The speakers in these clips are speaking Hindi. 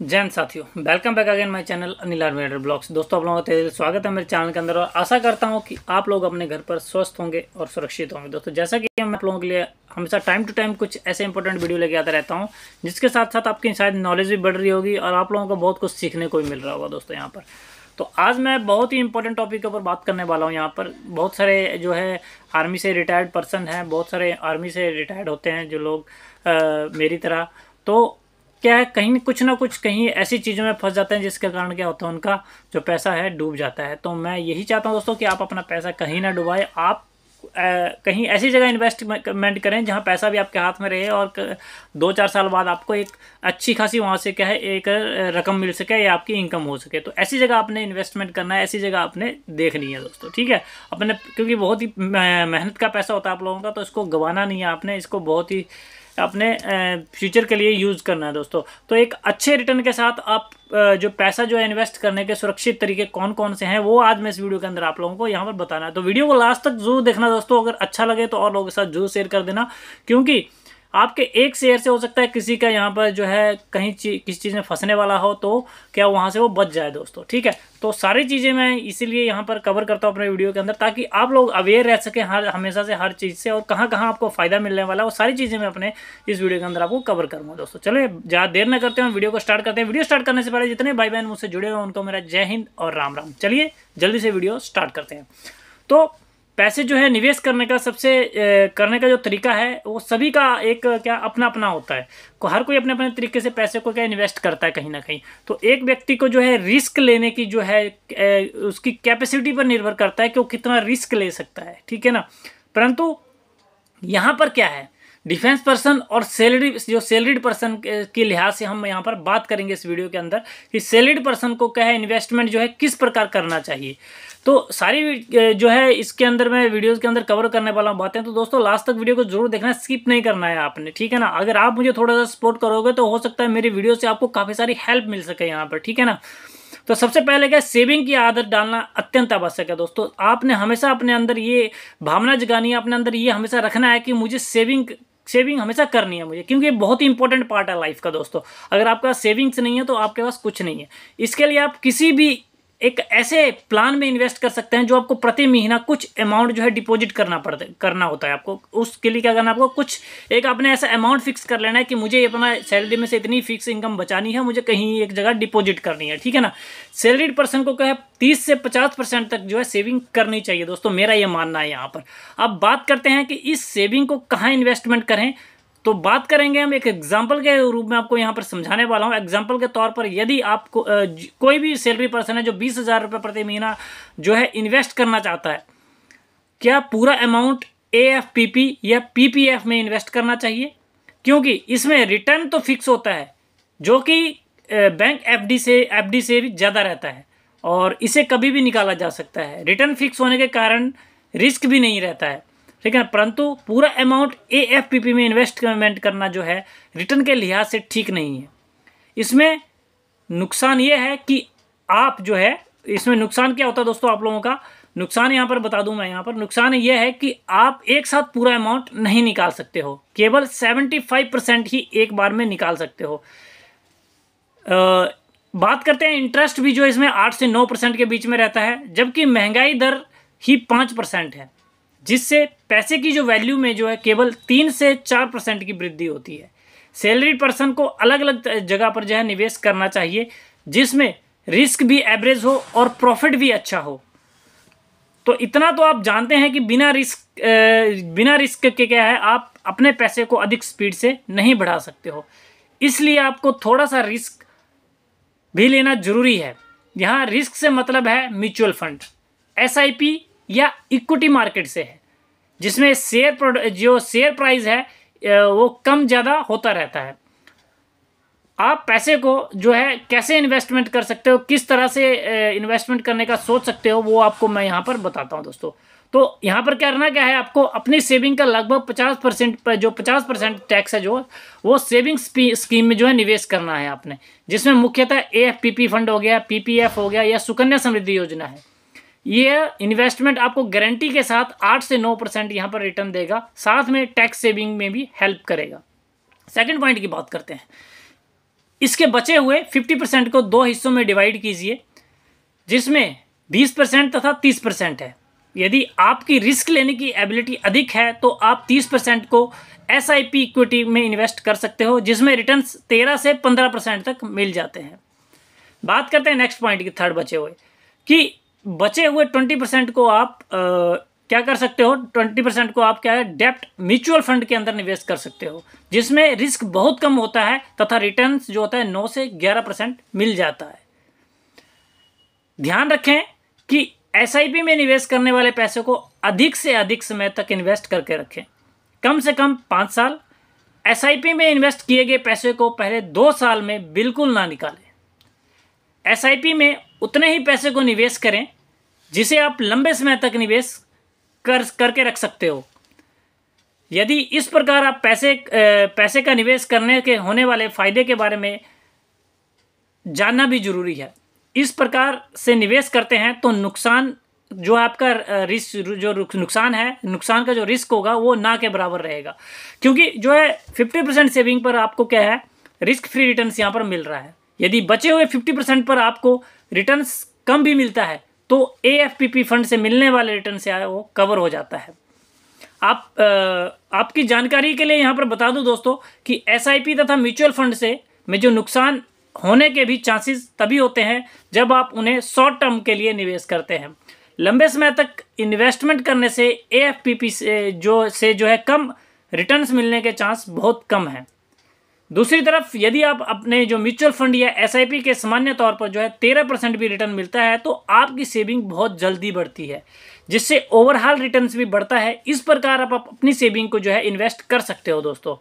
जैन साथियों welcome back again my channel Anil आर्मीडर blogs. दोस्तों, आप लोगों का स्वागत है मेरे चैनल के अंदर और आशा करता हूँ कि आप लोग अपने घर पर स्वस्थ होंगे और सुरक्षित होंगे। दोस्तों, जैसा कि मैं आप लोगों के लिए हमेशा टाइम टू टाइम कुछ ऐसे इंपॉर्टेंट वीडियो लेके आता रहता हूँ, जिसके साथ साथ आपकी शायद नॉलेज भी बढ़ रही होगी और आप लोगों को बहुत कुछ सीखने को भी मिल रहा होगा दोस्तों यहाँ पर। तो आज मैं बहुत ही इंपॉर्टेंट टॉपिक के ऊपर बात करने वाला हूँ यहाँ पर। बहुत सारे जो है आर्मी से रिटायर्ड पर्सन हैं, बहुत सारे आर्मी से रिटायर्ड होते हैं जो लोग मेरी तरह। तो क्या है, कहीं कुछ ना कुछ कहीं ऐसी चीज़ों में फंस जाते हैं, जिसके कारण क्या होता है, उनका जो पैसा है, डूब जाता है। तो मैं यही चाहता हूँ दोस्तों कि आप अपना पैसा कहीं ना डुबाए। आप कहीं ऐसी जगह इन्वेस्टमेंट करें, जहाँ पैसा भी आपके हाथ में रहे और दो चार साल बाद आपको एक अच्छी खासी वहाँ से क्या है, एक रकम मिल सके या आपकी इनकम हो सके। तो ऐसी जगह आपने इन्वेस्टमेंट करना है, ऐसी जगह आपने देखनी है दोस्तों, ठीक है? अपने, क्योंकि बहुत ही मेहनत का पैसा होता है आप लोगों का तो इसको गंवाना नहीं है आपने, इसको बहुत ही अपने फ्यूचर के लिए यूज़ करना है दोस्तों। तो एक अच्छे रिटर्न के साथ आप जो पैसा जो है इन्वेस्ट करने के सुरक्षित तरीके कौन कौन से हैं, वो आज मैं इस वीडियो के अंदर आप लोगों को यहाँ पर बताना है। तो वीडियो को लास्ट तक ज़रूर देखना दोस्तों, अगर अच्छा लगे तो और लोगों के साथ ज़रूर शेयर कर देना, क्योंकि आपके एक शेयर से हो सकता है किसी का यहाँ पर जो है कहीं चीज़ किसी चीज़ में फंसने वाला हो तो क्या वहाँ से वो बच जाए दोस्तों, ठीक है? तो सारी चीज़ें मैं इसीलिए यहाँ पर कवर करता हूँ अपने वीडियो के अंदर, ताकि आप लोग अवेयर रह सकें हर, हमेशा से हर चीज़ से और कहाँ कहाँ आपको फ़ायदा मिलने वाला है, वो सारी चीज़ें मैं अपने इस वीडियो के अंदर आपको कवर करूँगा दोस्तों। चलो ज़्यादा देर न करते हैं वीडियो को स्टार्ट करते हैं। वीडियो स्टार्ट करने से पहले जितने भाई बहन मुझसे जुड़े हुए उनको मेरा जय हिंद और राम राम। चलिए, जल्दी से वीडियो स्टार्ट करते हैं। तो पैसे जो है निवेश करने का सबसे करने का जो तरीका है, वो सभी का एक क्या अपना अपना होता है। को हर कोई अपने अपने तरीके से पैसे को क्या इन्वेस्ट करता है कहीं ना कहीं। तो एक व्यक्ति को जो है रिस्क लेने की जो है उसकी कैपेसिटी पर निर्भर करता है कि वो कितना रिस्क ले सकता है, ठीक है ना? परंतु यहाँ पर क्या है? डिफेंस पर्सन और सैलरी, जो सैलरीड पर्सन के लिहाज से हम यहाँ पर बात करेंगे इस वीडियो के अंदर कि सैलरीड पर्सन को क्या है इन्वेस्टमेंट जो है किस प्रकार करना चाहिए। तो सारी जो है इसके अंदर मैं वीडियोस के अंदर कवर करने वाला हूँ बातें। तो दोस्तों लास्ट तक वीडियो को ज़रूर देखना स्किप नहीं करना है आपने, ठीक है ना? अगर आप मुझे थोड़ा सा सपोर्ट करोगे तो हो सकता है मेरी वीडियो से आपको काफ़ी सारी हेल्प मिल सके यहाँ पर, ठीक है ना? तो सबसे पहले क्या सेविंग की आदत डालना अत्यंत आवश्यक है दोस्तों। आपने हमेशा अपने अंदर ये भावना जगानी है, अपने अंदर ये हमेशा रखना है कि मुझे सेविंग सेविंग हमेशा करनी है मुझे, क्योंकि ये बहुत ही इंपॉर्टेंट पार्ट है लाइफ का दोस्तों। अगर आपका सेविंग्स नहीं है तो आपके पास कुछ नहीं है। इसके लिए आप किसी भी एक ऐसे प्लान में इन्वेस्ट कर सकते हैं जो आपको प्रति महीना कुछ अमाउंट जो है डिपॉजिट करना पड़ता, करना होता है आपको। उसके लिए क्या करना आपको? कुछ, एक आपने ऐसा अमाउंट फिक्स कर लेना है कि मुझे अपना सैलरी में से इतनी फिक्स इनकम बचानी है, मुझे कहीं एक जगह डिपॉजिट करनी है, ठीक है ना? सैलरीड पर्सन को क्या है, तीस से पचास परसेंट तक जो है सेविंग करनी चाहिए। दोस्तों, मेरा ये मानना है यहाँ पर। अब बात करते हैं कि इस सेविंग को कहाँ इन्वेस्टमेंट करें? तो बात करेंगे हम एक एग्ज़ाम्पल के रूप में आपको यहाँ पर समझाने वाला हूँ। एग्ज़ाम्पल के तौर पर यदि आपको कोई भी सैलरी पर्सन है जो बीस हज़ार रुपये प्रति महीना जो है इन्वेस्ट करना चाहता है, क्या पूरा amount A F P P या पी पी एफ़ में इन्वेस्ट करना चाहिए? क्योंकि इसमें रिटर्न तो फिक्स होता है, जो कि बैंक एफ़ डी से एफ़ डी से भी ज़्यादा रहता है और इसे कभी भी निकाला जा सकता है। रिटर्न फिक्स होने के कारण रिस्क भी नहीं रहता है। ठीक है? परंतु पूरा amount A F P P में इन्वेस्टमेंट करना जो है रिटर्न के लिहाज से ठीक नहीं है। इसमें नुकसान ये है कि आप जो है इसमें नुकसान क्या होता है दोस्तों आप लोगों का? नुकसान यहाँ पर बता दूँ मैं यहाँ पर। नुकसान यह है कि आप एक साथ पूरा अमाउंट नहीं निकाल सकते हो। केवल सेवेंटी फाइव परसेंट ही एक बार में निकाल सकते हो। आ, बात करते हैं इंटरेस्ट भी जो इसमें आठ से नौ परसेंट के बीच में रहता है जबकि महँगाई दर ही पाँच परसेंट है। जिससे पैसे की जो वैल्यू में जो है केवल तीन से चार परसेंट की वृद्धि होती है। सैलरी पर्सन को अलग अलग जगह पर जो है निवेश करना चाहिए, जिसमें रिस्क भी एवरेज हो और प्रॉफिट भी अच्छा हो। तो इतना तो आप जानते हैं कि बिना रिस्क बिना रिस्क के क्या है, आप अपने पैसे को अधिक स्पीड से नहीं बढ़ा सकते हो। इसलिए आपको थोड़ा सा रिस्क भी लेना ज़रूरी है। यहाँ रिस्क से मतलब है म्यूचुअल फंड एसआईपी या इक्विटी मार्केट से है, जिसमें शेयर जो शेयर प्राइस है वो कम ज़्यादा होता रहता है। आप पैसे को जो है कैसे इन्वेस्टमेंट कर सकते हो, किस तरह से इन्वेस्टमेंट करने का सोच सकते हो, वो आपको मैं यहाँ पर बताता हूँ दोस्तों। तो यहाँ पर क्या करना क्या है, आपको अपनी सेविंग का लगभग पचास परसेंट जो पचास परसेंट टैक्स है जो, वो सेविंग स्कीम में जो है निवेश करना है आपने, जिसमें मुख्यतः A F P P fund हो गया पी हो गया, या सुकन्या समृद्धि योजना है। ये इन्वेस्टमेंट आपको गारंटी के साथ आठ से नौ परसेंट यहाँ पर रिटर्न देगा। साथ में टैक्स सेविंग में भी हेल्प करेगा। सेकंड पॉइंट की बात करते हैं। इसके बचे हुए फिफ्टी परसेंट को दो हिस्सों में डिवाइड कीजिए, जिसमें बीस परसेंट तथा तीस परसेंट है। यदि आपकी रिस्क लेने की एबिलिटी अधिक है तो आप तीस परसेंट को एस आई पी इक्विटी में इन्वेस्ट कर सकते हो, जिसमें रिटर्न तेरह से पंद्रह परसेंट तक मिल जाते हैं। बात करते हैं नेक्स्ट पॉइंट की थर्ड बचे हुए। कि बचे हुए ट्वेंटी परसेंट को आप आ, क्या कर सकते हो? ट्वेंटी परसेंट को आप क्या है? डेप्ट म्यूचुअल फंड के अंदर निवेश कर सकते हो जिसमें रिस्क बहुत कम होता है तथा रिटर्न्स जो होता है नौ से ग्यारह परसेंट मिल जाता है। ध्यान रखें कि एसआईपी में निवेश करने वाले पैसे को अधिक से अधिक समय तक इन्वेस्ट करके रखें। कम से कम पाँच साल। एसआईपी में इन्वेस्ट किए गए पैसे को पहले दो साल में बिल्कुल ना निकालें। एसआईपी में उतने ही पैसे को निवेश करें, जिसे आप लंबे समय तक निवेश कर, करके रख सकते हो। यदि इस प्रकार आप पैसे पैसे का निवेश करने के, होने वाले फ़ायदे के बारे में जानना भी ज़रूरी है। इस प्रकार से निवेश करते हैं तो नुकसान जो आपका रिस्क, जो नुकसान है, नुकसान का जो रिस्क होगा वो ना के बराबर रहेगा। क्योंकि जो है फिफ्टी परसेंट सेविंग पर आपको क्या है, रिस्क फ्री रिटर्न्स यहाँ पर मिल रहा है। यदि बचे हुए फिफ्टी परसेंट पर आपको रिटर्न्स कम भी मिलता है तो A F P P fund से मिलने वाले रिटर्न से वो कवर हो जाता है। आप आ, आपकी जानकारी के लिए यहाँ पर बता दूँ दोस्तों कि एस आई पी तथा म्यूचुअल फंड से में जो नुकसान होने के भी चांसेस तभी होते हैं जब आप उन्हें शॉर्ट टर्म के लिए निवेश करते हैं। लंबे समय तक इन्वेस्टमेंट करने से ए एफ़ पी पी से जो से जो है कम रिटर्न्स मिलने के चांस बहुत कम हैं। दूसरी तरफ़ यदि आप अपने जो म्यूचुअल फंड या एसआईपी के सामान्य तौर पर जो है तेरह परसेंट भी रिटर्न मिलता है तो आपकी सेविंग बहुत जल्दी बढ़ती है जिससे ओवरऑल रिटर्न्स भी बढ़ता है। इस प्रकार आप अपनी सेविंग को जो है इन्वेस्ट कर सकते हो दोस्तों।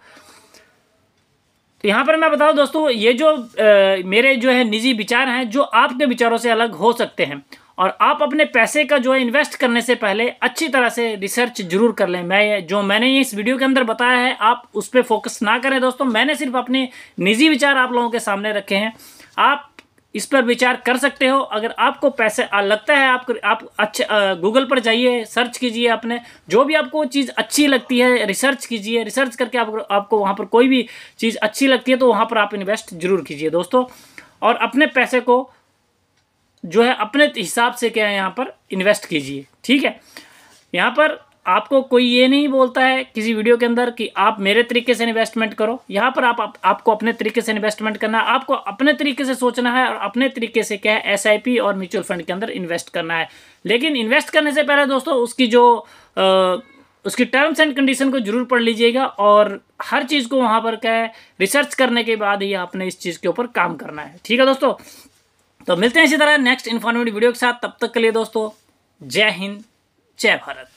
तो यहाँ पर मैं बताऊँ दोस्तों ये जो आ, मेरे जो है निजी विचार हैं जो आपके विचारों से अलग हो सकते हैं और आप अपने पैसे का जो है इन्वेस्ट करने से पहले अच्छी तरह से रिसर्च ज़रूर कर लें। मैं जो मैंने ये इस वीडियो के अंदर बताया है आप उस पर फोकस ना करें दोस्तों। मैंने सिर्फ़ अपने निजी विचार आप लोगों के सामने रखे हैं। आप इस पर विचार कर सकते हो। अगर आपको पैसे लगता है आप आप अच्छे गूगल पर जाइए सर्च कीजिए अपने। जो भी आपको चीज़ अच्छी लगती है रिसर्च कीजिए। रिसर्च करके आप, आपको वहाँ पर कोई भी चीज़ अच्छी लगती है तो वहाँ पर आप इन्वेस्ट ज़रूर कीजिए दोस्तों। और अपने पैसे को जो है अपने हिसाब से क्या है यहाँ पर इन्वेस्ट कीजिए ठीक है? यहाँ पर आपको कोई ये नहीं बोलता है किसी वीडियो के अंदर कि आप मेरे तरीके से इन्वेस्टमेंट करो। यहाँ पर आप, आप आपको अपने तरीके से इन्वेस्टमेंट करना है। आपको अपने तरीके से सोचना है और अपने तरीके से क्या है एसआईपी और म्यूचुअल फंड के अंदर इन्वेस्ट करना है। लेकिन इन्वेस्ट करने से पहले दोस्तों उसकी जो आ, उसकी टर्म्स एंड कंडीशन को ज़रूर पढ़ लीजिएगा और हर चीज़ को वहाँ पर क्या है रिसर्च करने के बाद ही आपने इस चीज़ के ऊपर काम करना है। ठीक है दोस्तों? तो मिलते हैं इसी तरह नेक्स्ट इन्फॉर्मेटिव वीडियो के साथ। तब तक के लिए दोस्तों, जय हिंद, जय भारत।